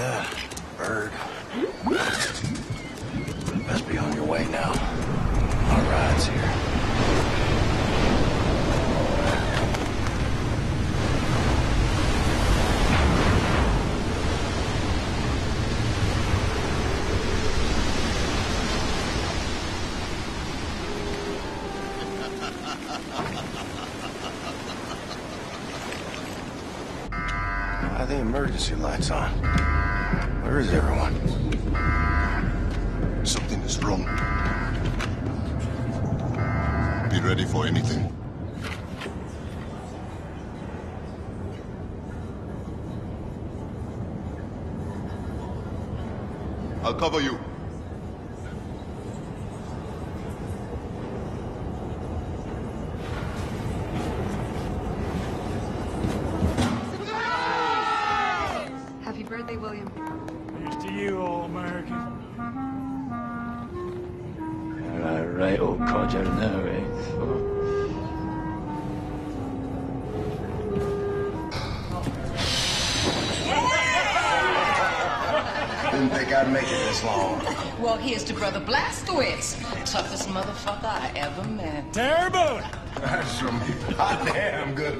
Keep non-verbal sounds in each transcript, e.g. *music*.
that, bird. Best be on your way now. Our ride's here. *laughs* The emergency lights on? I'll cover you.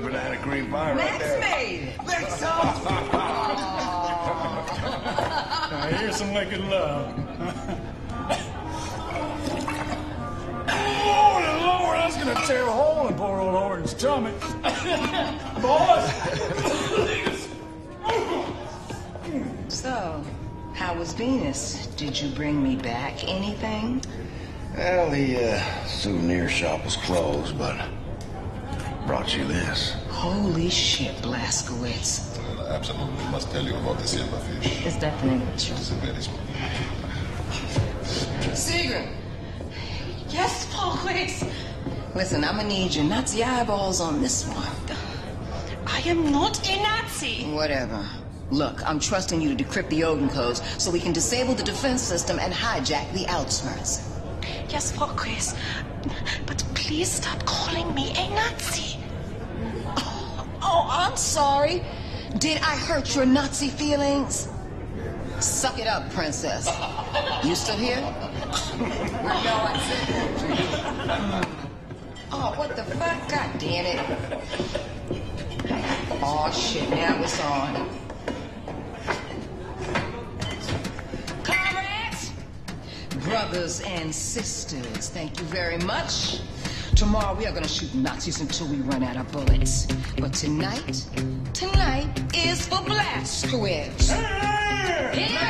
Good banana cream pie right Max there. made it. *laughs* Now, here's some wicked love. Lord, Lord, that's gonna tear a hole in poor old Orange's tummy. *laughs* Boys! So, how was Venus? Did you bring me back anything? Well, the uh, souvenir shop was closed, but brought you this. Holy shit, Blazkowicz. Well, I absolutely must tell you about the silverfish. Is that thing true? It's a very small. Sigrun! Yes, Paulwitz! Listen, I'm gonna need your Nazi eyeballs on this one. I am not a Nazi. Whatever. Look, I'm trusting you to decrypt the Odin codes so we can disable the defense system and hijack the outskirts. Yes, Frau Chris. But please stop calling me a Nazi. Oh, I'm sorry. Did I hurt your Nazi feelings? Suck it up, princess. You still here? *laughs* oh, what the fuck? God damn it. Oh, shit, now it's on. Comrades, brothers and sisters, thank you very much. Tomorrow we are gonna shoot Nazis until we run out of bullets. But tonight, tonight is for Blazkowicz. Oh,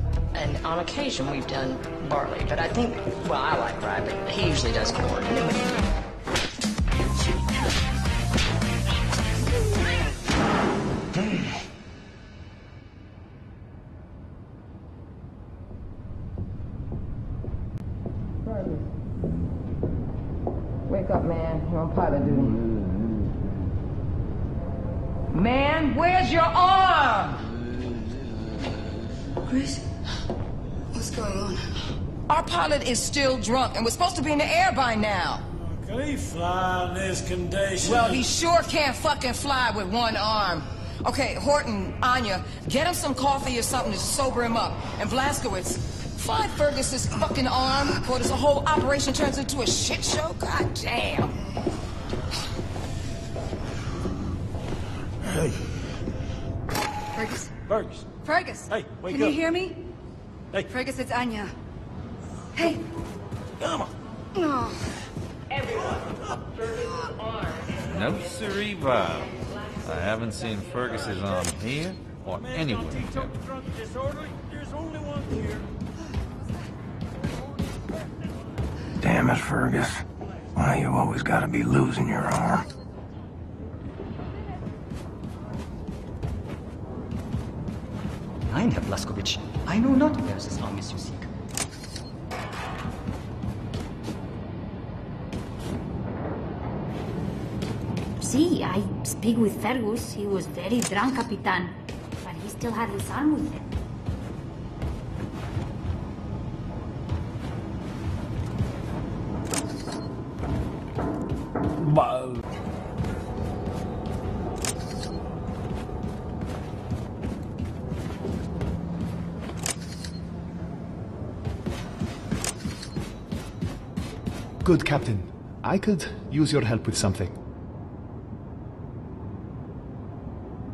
And on occasion we've done barley, but I think, well, I like rye, but he usually does corn. And Wake up, man. You're on pilot duty. Man, where's your arm? Chris, what's going on? Our pilot is still drunk, and we're supposed to be in the air by now. Can he fly in this condition? Well, he sure can't fucking fly with one arm. Okay, Horton, Anya, get him some coffee or something to sober him up. And Blazkowicz, find Fergus's fucking arm before this whole operation turns into a shit show. God damn. Hey, Fergus? Fergus. Fergus! Hey, wake Can up. Can you hear me? Hey. Fergus, it's Anya. Hey. Come on. Oh. No siree, Bob. I haven't seen Fergus's arm here or anywhere. drunk disorderly. There's only one here. Damn it, Fergus. Why you always gotta be losing your arm? Nein, Herr Blazkowicz. I know not where this arm is you seek. See, I speak with Fergus. He was very drunk, Capitan. But he still had his arm with him. Good, Captain. I could use your help with something.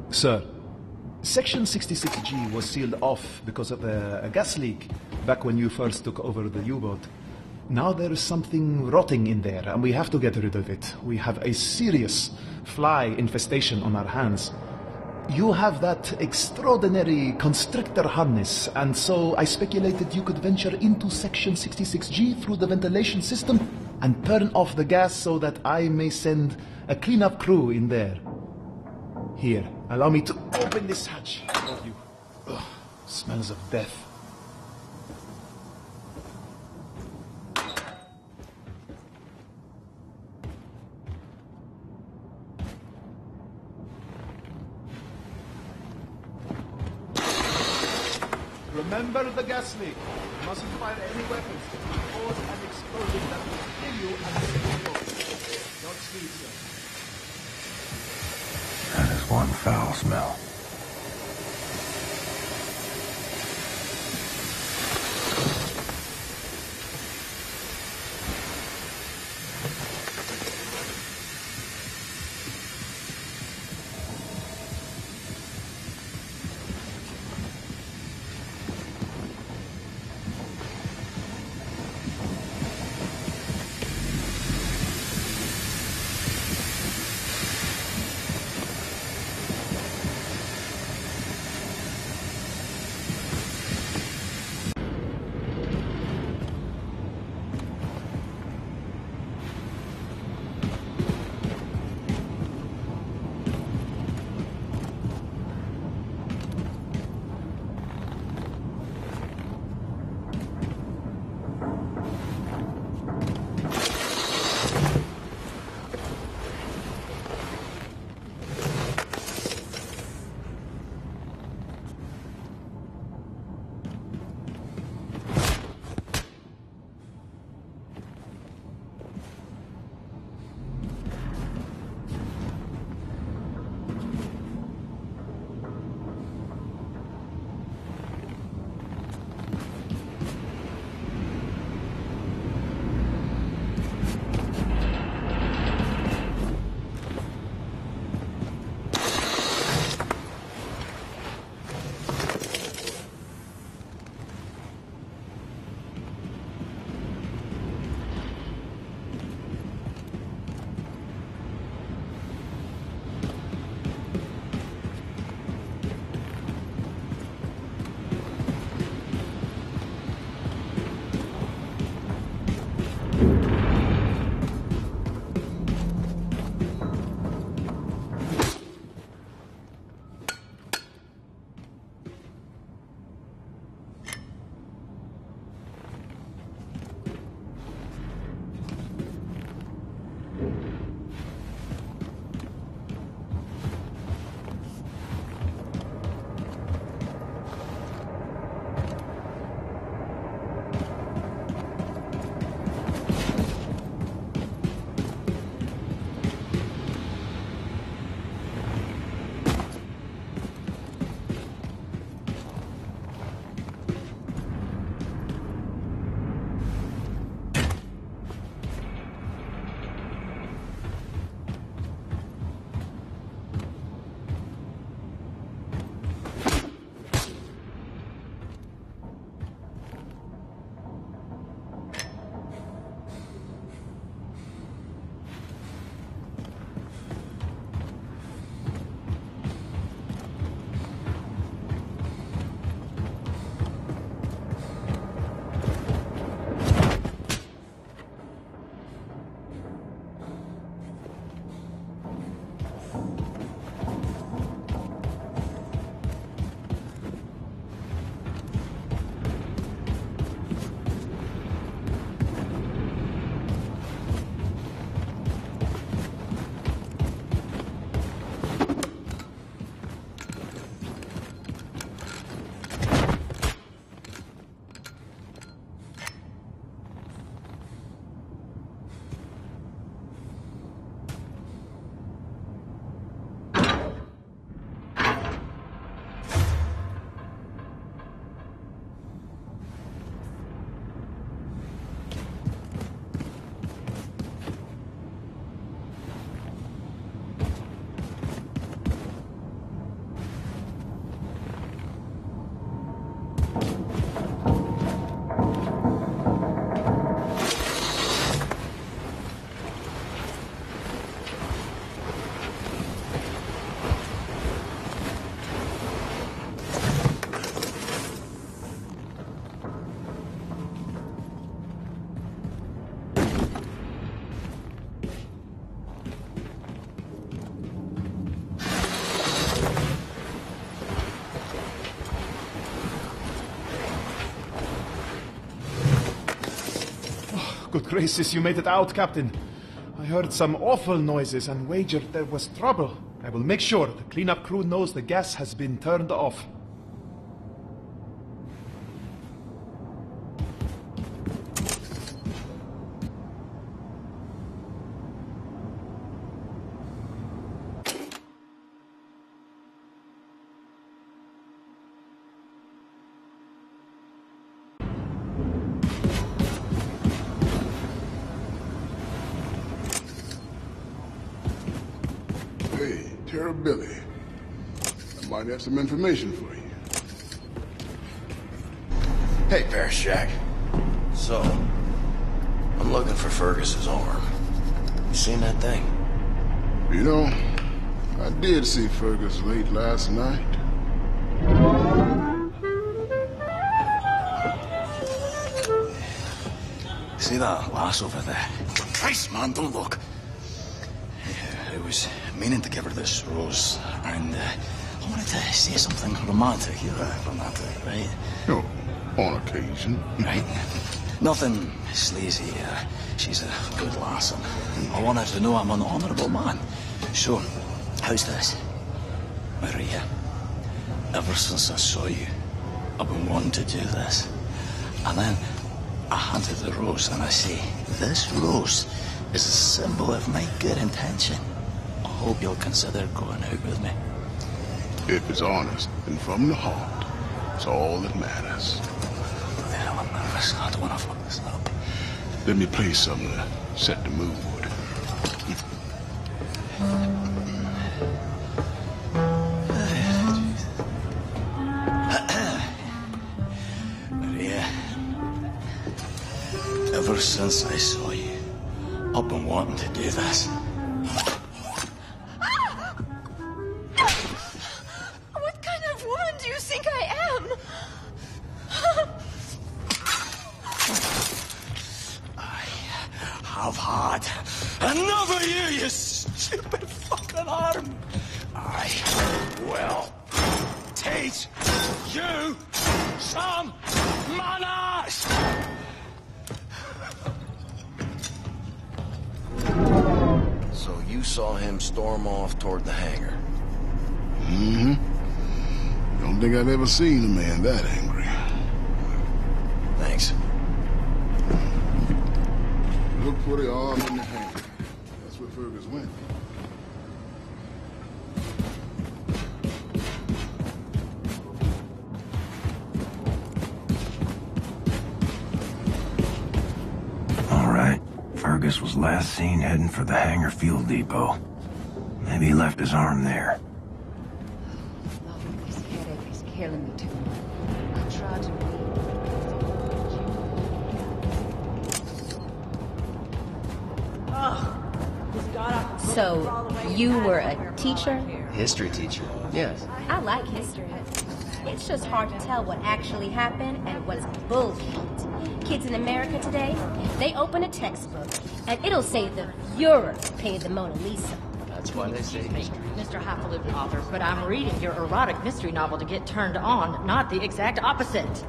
Sir, Section 66G was sealed off because of a, a gas leak back when you first took over the U-boat. Now there is something rotting in there, and we have to get rid of it. We have a serious fly infestation on our hands. You have that extraordinary constrictor harness, and so I speculated you could venture into Section 66G through the ventilation system and turn off the gas so that I may send a cleanup crew in there. Here, allow me to open this hatch. You. Ugh, smells of death. Remember the gas. You mustn't fire any weapons. Cause an explosion that will kill you and your boat. Don't sleep, sir. That is one foul smell. あっ。Gracious, you made it out, Captain. I heard some awful noises and wagered there was trouble. I will make sure the cleanup crew knows the gas has been turned off. Billy. I might have some information for you. Hey, Bear Shack. So, I'm looking for Fergus's arm. You seen that thing? You know, I did see Fergus late last night. See that lass over there? Christ, man, don't look. Yeah, I was meaning to give her this rose, and uh, I wanted to say something romantic. You're uh, romantic, right? Oh, on occasion. Right. Nothing sleazy. Uh, she's a good lass, and I want her to know I'm an honourable man. So, how's this? Maria, ever since I saw you, I've been wanting to do this. And then I handed the rose and I say, this rose is a symbol of my good intention. I hope you'll consider going out with me. If it's honest and from the heart, it's all that matters. Yeah, I'm nervous. I don't want to fuck this up. Let me play something to set the mood. *sighs* Maria, ever since I saw you, I've been wanting to do this. Saw him storm off toward the hangar. Mm-hmm. Don't think I've ever seen a man that angry. Thanks. Look for the arm in the hangar. That's where Fergus went. Last seen heading for the hangar fuel depot. Maybe he left his arm there. This headache is killing me too. I tried to. So, you were a teacher? History teacher. Yes. I like history. It's just hard to tell what actually happened and what's bullshit. Kids in America today, they open a textbook and it'll say the Fuhrer painted the Mona Lisa. That's why they say history. Mr. Highfalutin author, but I'm reading your erotic mystery novel to get turned on, not the exact opposite.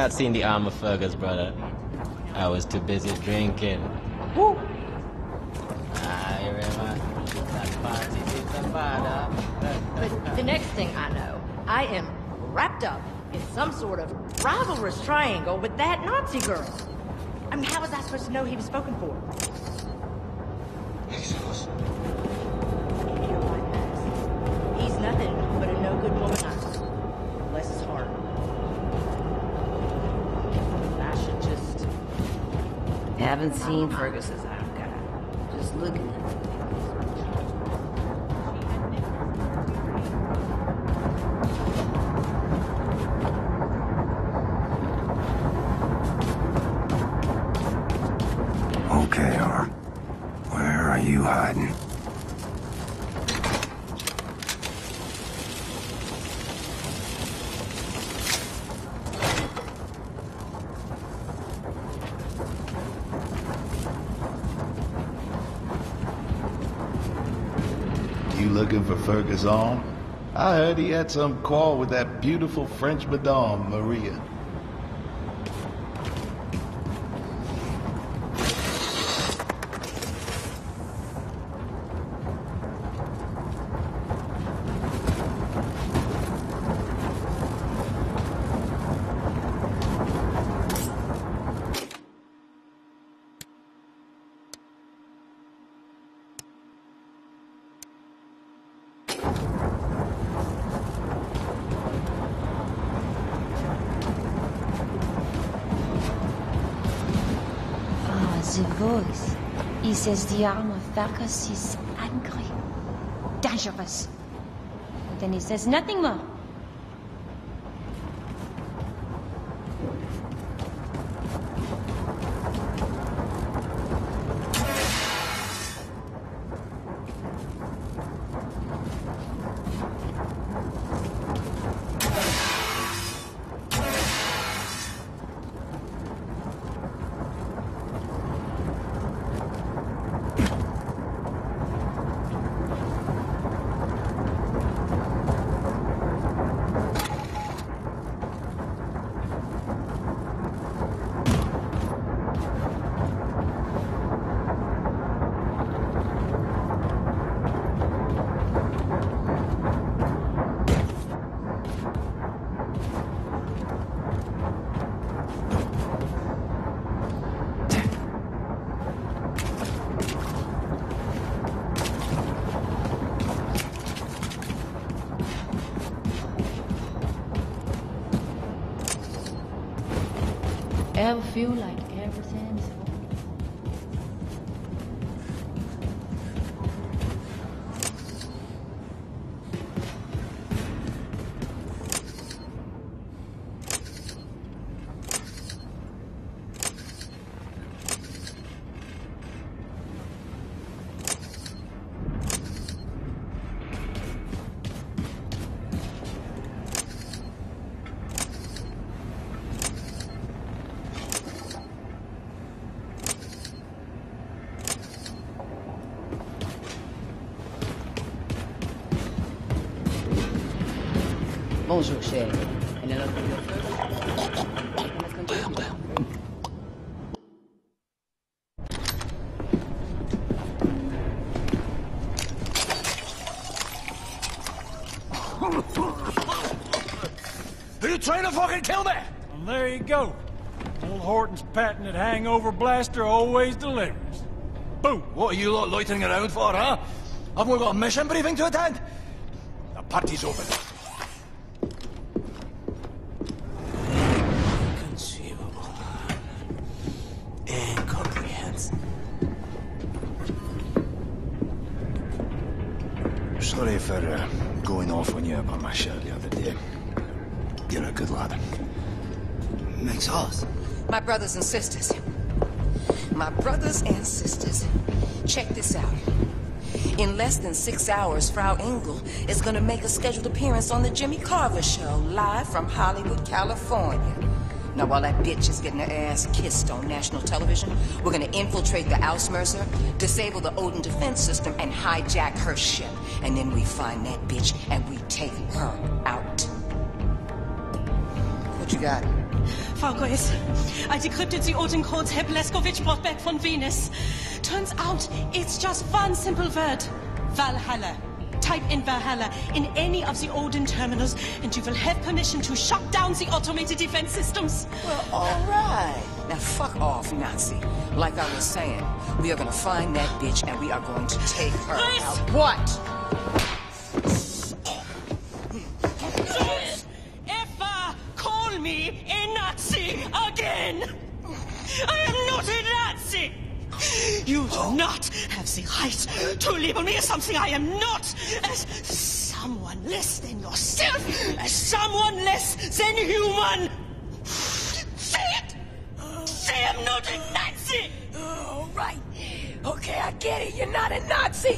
Not seen the arm of Fergus, brother. I was too busy drinking. Woo! I remember that party with the father. But the next thing I know, I am wrapped up in some sort of rivalrous triangle with that Nazi girl. I mean, how was I supposed to know he was spoken for? Haven't seen Fergus's archive. Just looking at it. Okay, Arm. Where are you hiding? You looking for Fergus I heard he had some quarrel with that beautiful French madame, Maria. Ah, the voice. He says the arm of Fergus is angry, dangerous. But then he says nothing more. Feel like And then Are you trying to fucking kill me? Well, there you go. Old Horton's patented hangover blaster always delivers. Boom. What are you lot loitering around for, huh? Haven't we got a mission briefing to attend? The party's open. Brothers and sisters. My brothers and sisters. Check this out. In less than six hours, Frau Engel is going to make a scheduled appearance on the Jimmy Carver Show, live from Hollywood, California. Now, while that bitch is getting her ass kissed on national television, we're going to infiltrate the Ausmerzer, disable the Odin defense system, and hijack her ship. And then we find that bitch and we take her out. What you got? Frau Grace, I decrypted the Odin codes Herr Blazkowicz brought back from Venus. Turns out it's just one simple word. Valhalla. Type in Valhalla in any of the Odin terminals and you will have permission to shut down the automated defense systems. Well, all right. Now, fuck off, Nazi. Like I was saying, we are going to find that bitch and we are going to take her Grace! out. What? The right to label me as something I am not! As someone less than yourself! As someone less than human! Say it! Say I'm not a Nazi! All right. Okay, I get it. You're not a Nazi.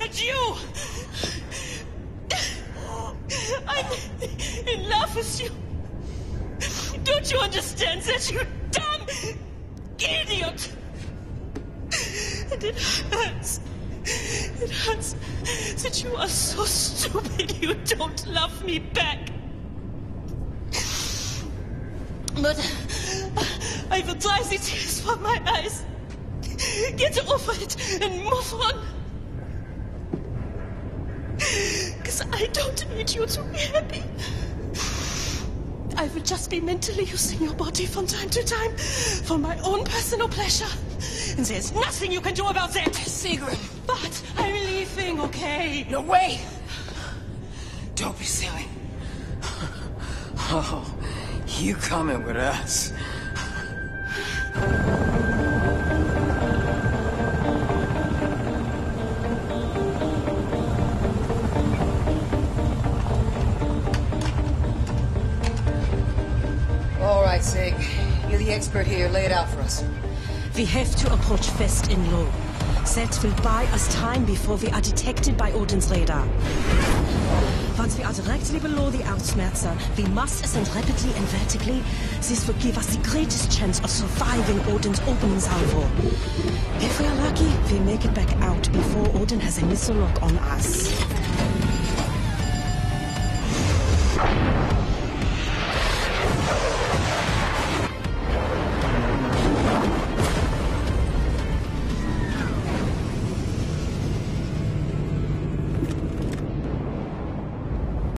And you! I'm in love with you. Don't you understand that, you dumb idiot? It hurts. It hurts that you are so stupid you don't love me back. But I will dry the tears from my eyes. Get over it and move on. Because I don't need you to be happy. I will just be mentally using your body from time to time for my own personal pleasure. And there's nothing you can do about that. Sigrun. But I'm leaving, okay? No, way. Don't be silly. Oh, you coming with us. All right, Sig. You're the expert here. Lay it out for us. We have to approach fast and low. That will buy us time before we are detected by Odin's radar. Once we are directly below the Ausmerzer, we must ascend rapidly and vertically. This will give us the greatest chance of surviving Odin's opening salvo. If we are lucky, we make it back out before Odin has a missile lock on us.